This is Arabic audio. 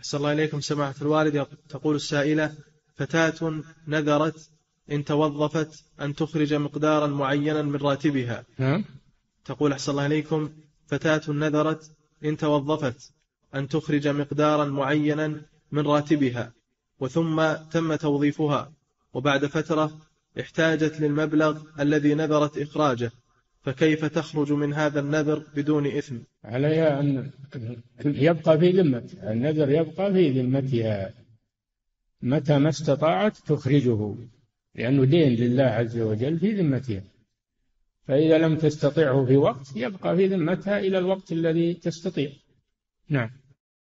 أحسن الله إليكم سماحة الوالد. تقول السائلة فتاة نذرت إن توظفت أن تخرج مقدارا معينا من راتبها. نعم تقول أحسن الله إليكم فتاة نذرت إن توظفت أن تخرج مقدارا معينا من راتبها وثم تم توظيفها وبعد فترة احتاجت للمبلغ الذي نذرت إخراجه. فكيف تخرج من هذا النذر بدون إثم؟ عليها أن يبقى في ذمتها النذر يبقى في ذمتها. متى ما استطاعت تخرجه لأنه دين لله عز وجل في ذمتها. فإذا لم تستطعه في وقت يبقى في ذمتها إلى الوقت الذي تستطيع. نعم.